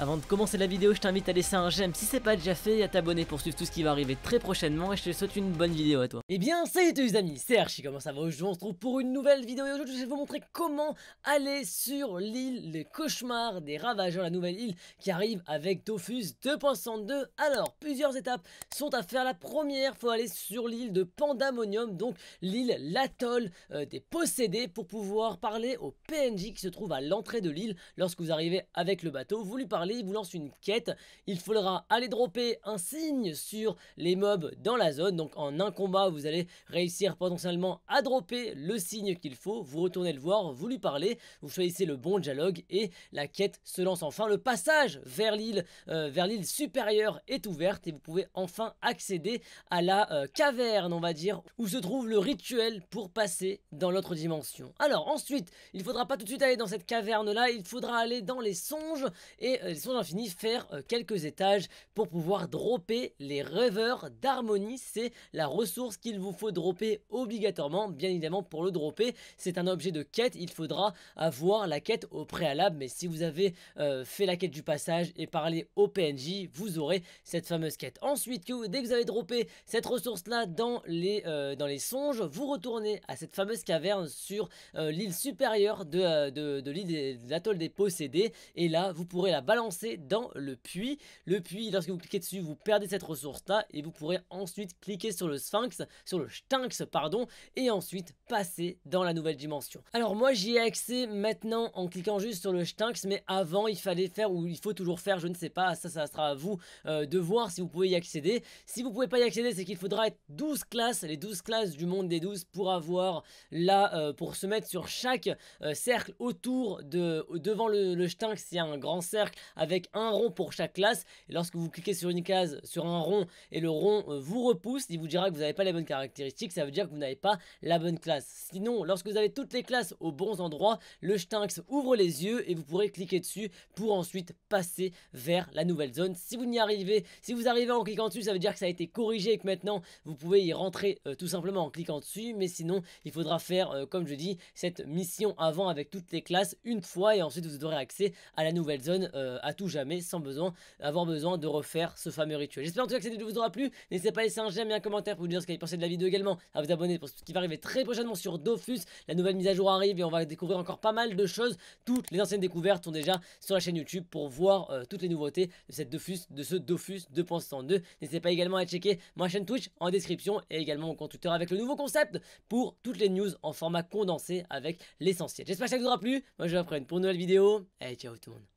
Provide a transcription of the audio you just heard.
Avant de commencer la vidéo, je t'invite à laisser un j'aime si c'est pas déjà fait et à t'abonner pour suivre tout ce qui va arriver très prochainement et je te souhaite une bonne vidéo à toi. Eh bien, salut tous les amis, c'est Archie, comment ça va Aujourd'hui? On se retrouve pour une nouvelle vidéo et aujourd'hui je vais vous montrer comment aller sur l'île Les Cauchemars des Ravageurs, la nouvelle île qui arrive avec Dofus 2.62. Alors, plusieurs étapes sont à faire. La première, faut aller sur l'île de Pandamonium, donc l'île, l'atoll euh, des possédés pour pouvoir parler au PNJ qui se trouve à l'entrée de l'île. Lorsque vous arrivez avec le bateau, vous lui parlez il vous lance une quête. Il faudra aller dropper un signe sur les mobs dans la zone. Donc en un combat, vous allez réussir potentiellement à dropper le signe qu'il faut. Vous retournez le voir, vous lui parlez, vous choisissez le bon dialogue et la quête se lance enfin. Le passage vers l'île euh, supérieure est ouverte et vous pouvez enfin accéder à la euh, caverne, on va dire, où se trouve le rituel pour passer dans l'autre dimension. Alors ensuite, il faudra pas tout de suite aller dans cette caverne là, il faudra aller dans les songes et euh, sont d'infini faire euh, quelques étages pour pouvoir dropper les rêveurs d'harmonie. C'est la ressource qu'il vous faut dropper obligatoirement. Bien évidemment, pour le dropper, c'est un objet de quête. Il faudra avoir la quête au préalable. Mais si vous avez euh, fait la quête du passage et parlé au PNJ, vous aurez cette fameuse quête. Ensuite, que dès que vous avez droppé cette ressource-là dans, les euh, dans les songes, vous retournez à cette fameuse caverne sur l'île supérieure de, de, de l'île de l'atoll des possédés. Et là, vous pourrez la balancer dans le puits. Le puits, lorsque vous cliquez dessus, vous perdez cette ressource-là et vous pourrez ensuite cliquer sur le sphinx, sur le sphinx, pardon, et ensuite passer dans la nouvelle dimension. Alors moi, j'y ai accès maintenant en cliquant juste sur le sphinx, mais avant, il fallait faire, ou il faut toujours faire, je ne sais pas, ça, ça sera à vous euh, de voir si vous pouvez y accéder. Si vous pouvez pas y accéder, c'est qu'il faudra être 12 classes, les 12 classes du monde des 12 pour avoir là, euh, pour se mettre sur chaque euh, cercle autour de, devant le, le sphinx, il y a un grand cercle avec un rond pour chaque classe. Lorsque vous cliquez sur une case, sur un rond, et le rond euh, vous repousse, il vous dira que vous n'avez pas les bonnes caractéristiques, ça veut dire que vous n'avez pas la bonne classe. Sinon, lorsque vous avez toutes les classes aux bons endroits, le Stinx ouvre les yeux et vous pourrez cliquer dessus pour ensuite passer vers la nouvelle zone. Si vous n'y arrivez, si vous arrivez en cliquant dessus, ça veut dire que ça a été corrigé et que maintenant vous pouvez y rentrer euh, tout simplement en cliquant dessus. Mais sinon, il faudra faire, euh, comme je dis, cette mission avant avec toutes les classes une fois et ensuite vous aurez accès à la nouvelle zone à tout jamais sans besoin avoir besoin de refaire ce fameux rituel. J'espère en tout cas que cette vidéo vous aura plu. N'hésitez pas à laisser un j'aime et un commentaire pour vous dire ce que vous pensez de la vidéo également, à vous abonner pour ce qui va arriver très prochainement sur Dofus. La nouvelle mise à jour arrive et on va découvrir encore pas mal de choses. Toutes les anciennes découvertes sont déjà sur la chaîne YouTube pour voir euh, toutes les nouveautés de cette Dofus, de ce Dofus 2.102. N'hésitez pas également à checker ma chaîne Twitch en description et également mon compte Twitter avec le nouveau concept pour toutes les news en format condensé avec l'essentiel. J'espère que ça vous aura plu. Moi je vous reprends pour une nouvelle vidéo. Et ciao tout le monde.